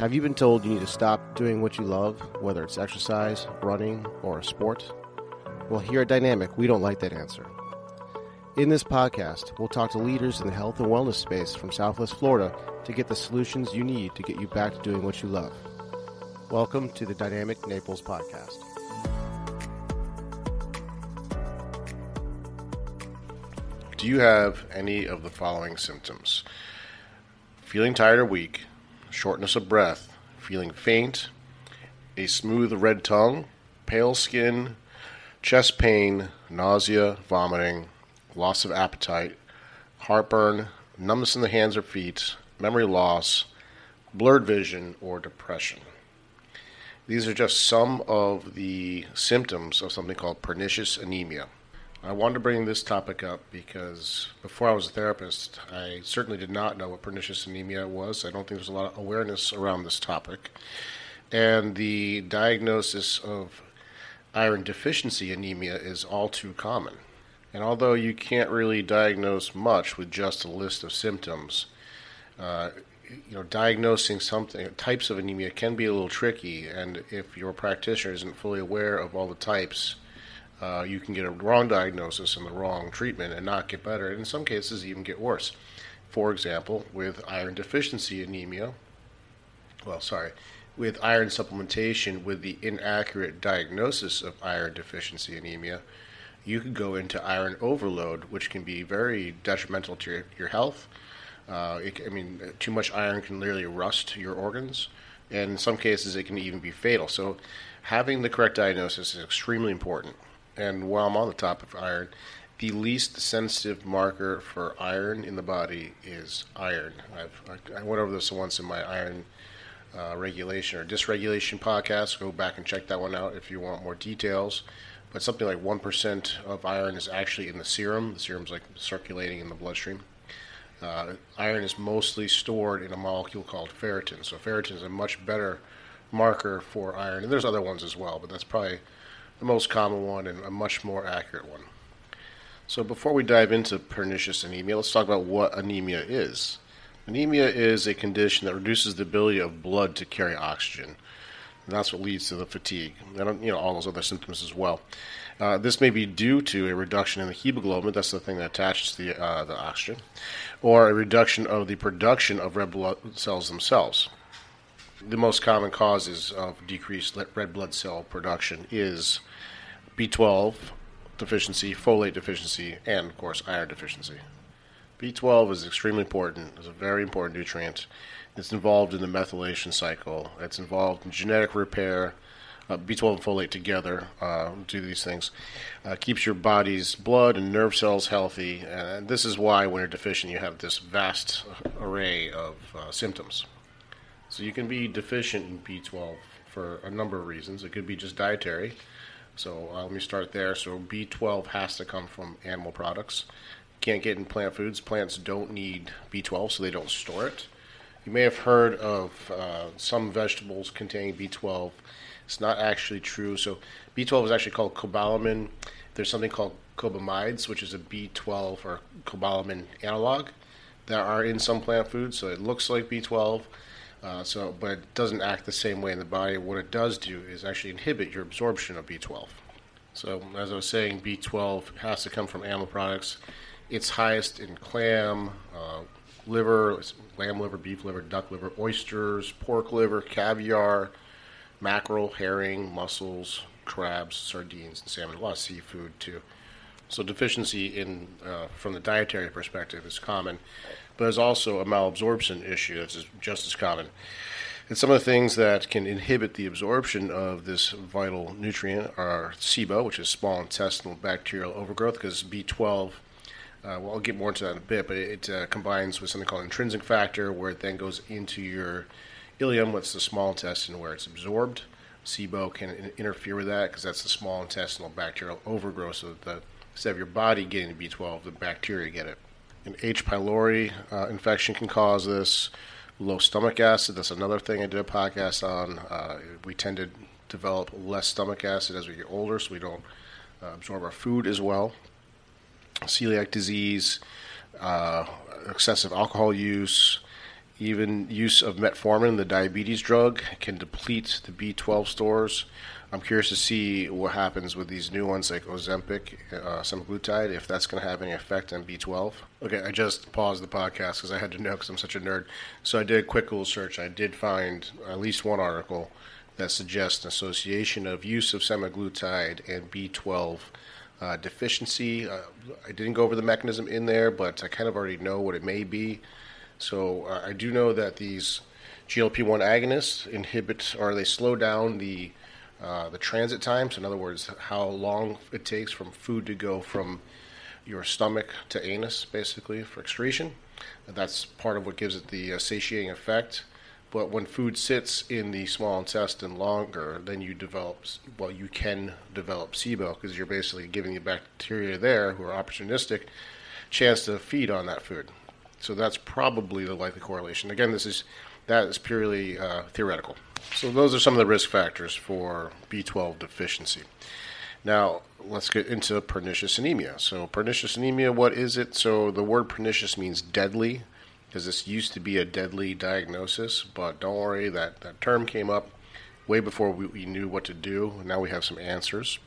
Have you been told you need to stop doing what you love, whether it's exercise, running, or a sport? Well, here at Dynamic, we don't like that answer. In this podcast, we'll talk to leaders in the health and wellness space from Southwest Florida to get the solutions you need to get you back to doing what you love. Welcome to the Dynamic Naples Podcast. Do you have any of the following symptoms? Feeling tired or weak, shortness of breath, feeling faint, a smooth red tongue, pale skin, chest pain, nausea, vomiting, loss of appetite, heartburn, numbness in the hands or feet, memory loss, blurred vision, or depression. These are just some of the symptoms of something called pernicious anemia. I wanted to bring this topic up because before I was a therapist, I certainly did not know what pernicious anemia was. I don't think there's a lot of awareness around this topic. And the diagnosis of iron deficiency anemia is all too common. And although you can't really diagnose much with just a list of symptoms, uh, you know, diagnosing something types of anemia can be a little tricky. And if your practitioner isn't fully aware of all the types, uh, you can get a wrong diagnosis and the wrong treatment and not get better, and in some cases, even get worse. For example, with iron deficiency anemia, well, sorry, with iron supplementation with the inaccurate diagnosis of iron deficiency anemia, you could go into iron overload, which can be very detrimental to your, your health. Uh, it, I mean, too much iron can literally rust your organs, and in some cases, it can even be fatal. So, having the correct diagnosis is extremely important. And while I'm on the topic of iron, the least sensitive marker for iron in the body is iron. I've, I went over this once in my iron uh, regulation or dysregulation podcast. Go back and check that one out if you want more details. But something like 1% of iron is actually in the serum. The serum's like circulating in the bloodstream. Uh, iron is mostly stored in a molecule called ferritin. So ferritin is a much better marker for iron. And there's other ones as well, but that's probably the most common one and a much more accurate one. So before we dive into pernicious anemia, let's talk about what anemia is. Anemia is a condition that reduces the ability of blood to carry oxygen. And that's what leads to the fatigue, and you know all those other symptoms as well. Uh, this may be due to a reduction in the hemoglobin, that's the thing that attaches the, uh, the oxygen, or a reduction of the production of red blood cells themselves. The most common causes of decreased red blood cell production is B12 deficiency, folate deficiency, and of course iron deficiency. B12 is extremely important. It's a very important nutrient. It's involved in the methylation cycle. It's involved in genetic repair. Uh, B12 and folate together uh, do these things. Uh, keeps your body's blood and nerve cells healthy, and this is why, when you're deficient, you have this vast array of uh, symptoms. So you can be deficient in B12 for a number of reasons. It could be just dietary. So uh, let me start there. So B12 has to come from animal products. Can't get in plant foods. Plants don't need B12, so they don't store it. You may have heard of uh, some vegetables containing B12. It's not actually true. So B12 is actually called cobalamin. There's something called cobamides, which is a B12 or cobalamin analog that are in some plant foods. So it looks like B12. Uh, so, but it doesn't act the same way in the body. What it does do is actually inhibit your absorption of B12. So, as I was saying, B12 has to come from animal products. It's highest in clam, uh, liver, lamb liver, beef liver, duck liver, oysters, pork liver, caviar, mackerel, herring, mussels, crabs, sardines, and salmon. A lot of seafood too. So deficiency in uh, from the dietary perspective is common but there's also a malabsorption issue that's just as common. And some of the things that can inhibit the absorption of this vital nutrient are SIBO, which is small intestinal bacterial overgrowth, because B12, uh, well, I'll get more into that in a bit, but it uh, combines with something called intrinsic factor, where it then goes into your ileum, what's the small intestine, where it's absorbed. SIBO can interfere with that because that's the small intestinal bacterial overgrowth. So the, instead of your body getting the B12, the bacteria get it. An H. pylori uh, infection can cause this. Low stomach acid, that's another thing I did a podcast on. Uh, we tend to develop less stomach acid as we get older, so we don't uh, absorb our food as well. Celiac disease, uh, excessive alcohol use, Even use of metformin, the diabetes drug, can deplete the B12 stores. I'm curious to see what happens with these new ones like Ozempic, uh, semaglutide, if that's going to have any effect on B12. Okay, I just paused the podcast because I had to know because I'm such a nerd. So I did a quick Google search. I did find at least one article that suggests an association of use of semaglutide and B12 uh, deficiency. Uh, I didn't go over the mechanism in there, but I kind of already know what it may be. So uh, I do know that these GLP-1 agonists inhibit or they slow down the uh, the transit time. So in other words, how long it takes from food to go from your stomach to anus, basically for excretion. And that's part of what gives it the uh, satiating effect. But when food sits in the small intestine longer, then you develop, well, you can develop SIBO because you're basically giving the bacteria there, who are opportunistic, chance to feed on that food. So that's probably the likely correlation. Again, this is that is purely uh, theoretical. So those are some of the risk factors for B12 deficiency. Now let's get into pernicious anemia. So pernicious anemia, what is it? So the word pernicious means deadly, because this used to be a deadly diagnosis. But don't worry, that that term came up way before we, we knew what to do. Now we have some answers.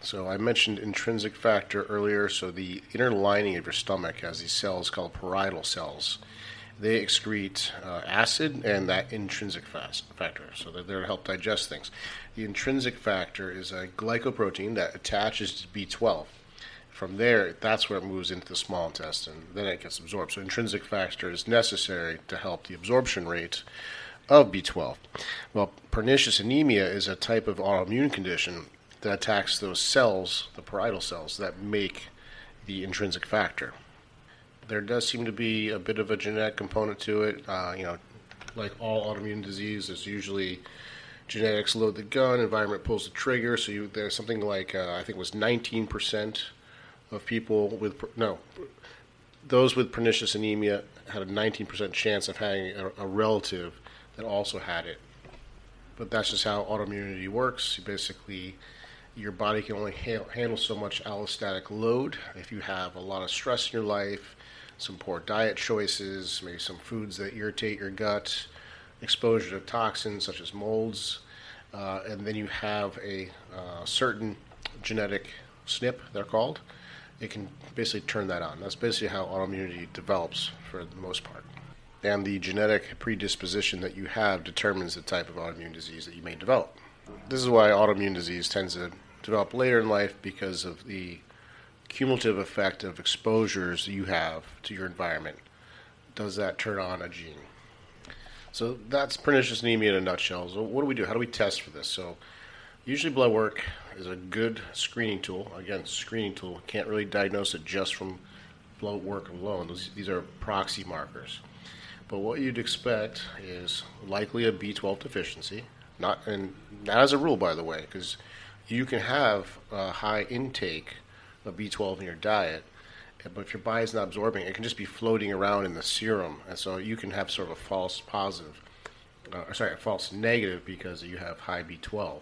So I mentioned intrinsic factor earlier. So the inner lining of your stomach has these cells called parietal cells. They excrete uh, acid and that intrinsic factor, so that they're to help digest things. The intrinsic factor is a glycoprotein that attaches to B12. From there, that's where it moves into the small intestine. Then it gets absorbed. So intrinsic factor is necessary to help the absorption rate of B12. Well, pernicious anemia is a type of autoimmune condition that attacks those cells, the parietal cells, that make the intrinsic factor. There does seem to be a bit of a genetic component to it. Uh, you know, like all autoimmune disease, there's usually genetics load the gun, environment pulls the trigger. So you, there's something like uh, I think it was 19% of people with no those with pernicious anemia had a 19% chance of having a, a relative that also had it. But that's just how autoimmunity works. You basically your body can only ha- handle so much allostatic load. If you have a lot of stress in your life, some poor diet choices, maybe some foods that irritate your gut, exposure to toxins such as molds, uh, and then you have a uh, certain genetic SNP, they're called, it can basically turn that on. That's basically how autoimmunity develops for the most part. And the genetic predisposition that you have determines the type of autoimmune disease that you may develop. This is why autoimmune disease tends to develop later in life because of the cumulative effect of exposures you have to your environment. Does that turn on a gene? So that's pernicious anemia in a nutshell. So what do we do? How do we test for this? So usually blood work is a good screening tool. Again, screening tool can't really diagnose it just from blood work alone. Those, these are proxy markers. But what you'd expect is likely a B12 deficiency. Not and not as a rule, by the way, because you can have a high intake of B12 in your diet, but if your body's not absorbing, it can just be floating around in the serum, and so you can have sort of a false positive, uh, sorry, a false negative because you have high B12.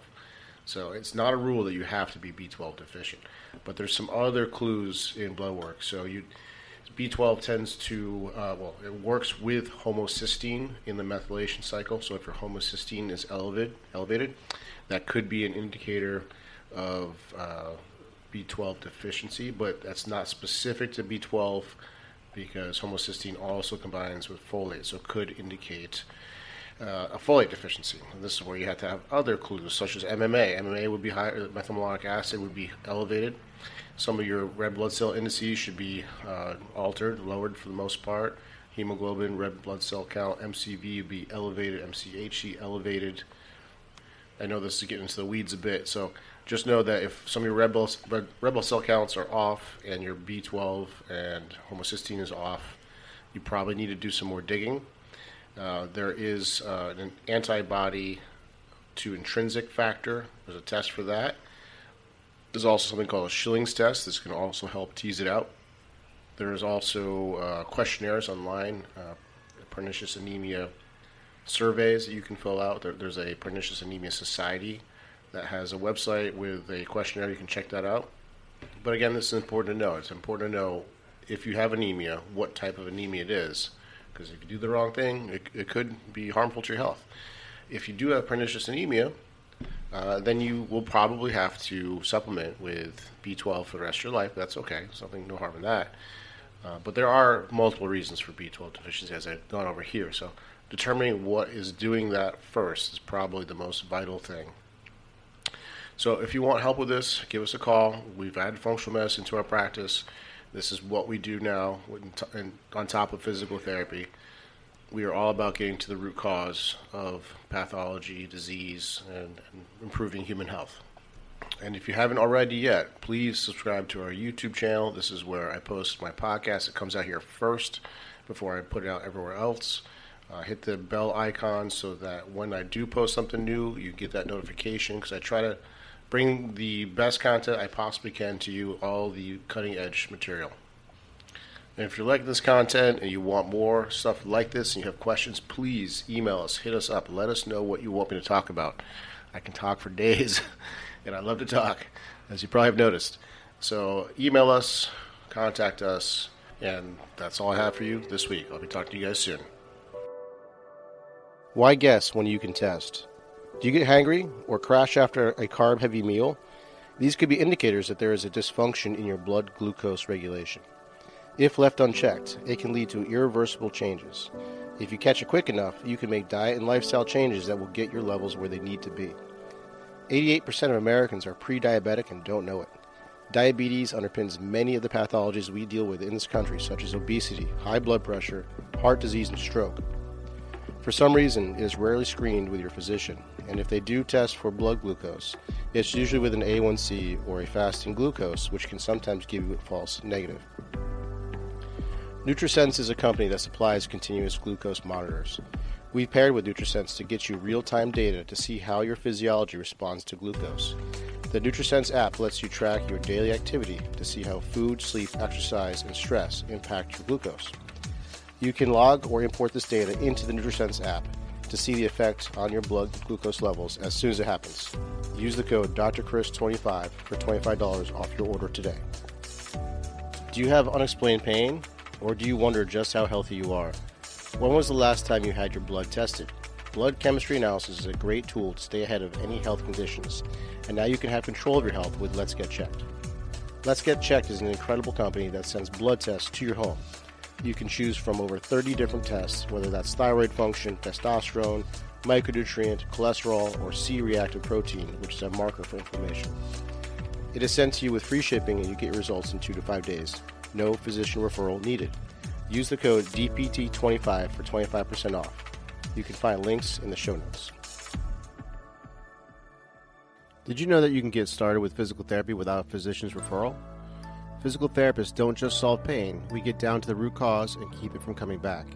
So it's not a rule that you have to be B12 deficient, but there's some other clues in blood work. So you B12 tends to, uh, well, it works with homocysteine in the methylation cycle. So if your homocysteine is elevated, elevated, that could be an indicator of uh, B12 deficiency, but that's not specific to B12 because homocysteine also combines with folate, so could indicate uh, a folate deficiency. And this is where you have to have other clues, such as MMA. MMA would be higher, methylmalonic acid would be elevated. Some of your red blood cell indices should be uh, altered, lowered for the most part. Hemoglobin, red blood cell count, MCV would be elevated, MCHC elevated. I know this is getting into the weeds a bit, so just know that if some of your red blood, red, blood cell counts are off and your B12 and homocysteine is off, you probably need to do some more digging. Uh, there is uh, an antibody to intrinsic factor. There's a test for that. There's also something called a Schilling's test. This can also help tease it out. There's also uh, questionnaires online, uh, pernicious anemia surveys that you can fill out. There, there's a pernicious anemia society that has a website with a questionnaire. You can check that out. But again, this is important to know. It's important to know if you have anemia, what type of anemia it is, because if you do the wrong thing, it, it could be harmful to your health. If you do have pernicious anemia, uh, then you will probably have to supplement with B12 for the rest of your life. That's okay. Something no harm in that. Uh, but there are multiple reasons for B12 deficiency, as I've gone over here. So determining what is doing that first is probably the most vital thing. So if you want help with this, give us a call. We've added functional medicine to our practice. This is what we do now, and on top of physical therapy. We are all about getting to the root cause of pathology, disease, and, and improving human health. And if you haven't already yet, please subscribe to our YouTube channel. This is where I post my podcast. It comes out here first before I put it out everywhere else. Uh, hit the bell icon so that when I do post something new, you get that notification because I try to bring the best content I possibly can to you, all the cutting edge material. And if you like this content and you want more stuff like this and you have questions, please email us, hit us up, let us know what you want me to talk about. I can talk for days, and I love to talk, as you probably have noticed. So email us, contact us, and that's all I have for you this week. I'll be talking to you guys soon. Why guess when you can test? Do you get hangry or crash after a carb heavy meal? These could be indicators that there is a dysfunction in your blood glucose regulation. If left unchecked, it can lead to irreversible changes. If you catch it quick enough, you can make diet and lifestyle changes that will get your levels where they need to be. 88% of Americans are pre diabetic and don't know it. Diabetes underpins many of the pathologies we deal with in this country, such as obesity, high blood pressure, heart disease, and stroke. For some reason, it is rarely screened with your physician, and if they do test for blood glucose, it's usually with an A1C or a fasting glucose, which can sometimes give you a false negative. NutriSense is a company that supplies continuous glucose monitors. We've paired with NutriSense to get you real time data to see how your physiology responds to glucose. The NutriSense app lets you track your daily activity to see how food, sleep, exercise, and stress impact your glucose. You can log or import this data into the NutriSense app to see the effect on your blood glucose levels as soon as it happens. Use the code DrChris25 for $25 off your order today. Do you have unexplained pain, or do you wonder just how healthy you are? When was the last time you had your blood tested? Blood chemistry analysis is a great tool to stay ahead of any health conditions, and now you can have control of your health with Let's Get Checked. Let's Get Checked is an incredible company that sends blood tests to your home you can choose from over 30 different tests, whether that's thyroid function, testosterone, micronutrient, cholesterol, or C reactive protein, which is a marker for inflammation. It is sent to you with free shipping and you get results in 2 to 5 days. No physician referral needed. Use the code DPT25 for 25% off. You can find links in the show notes. Did you know that you can get started with physical therapy without a physician's referral? Physical therapists don't just solve pain, we get down to the root cause and keep it from coming back.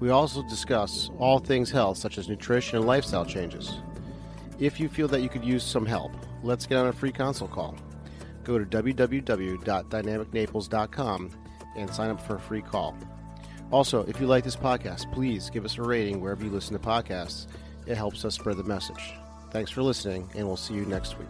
We also discuss all things health, such as nutrition and lifestyle changes. If you feel that you could use some help, let's get on a free consult call. Go to www.dynamicnaples.com and sign up for a free call. Also, if you like this podcast, please give us a rating wherever you listen to podcasts. It helps us spread the message. Thanks for listening, and we'll see you next week.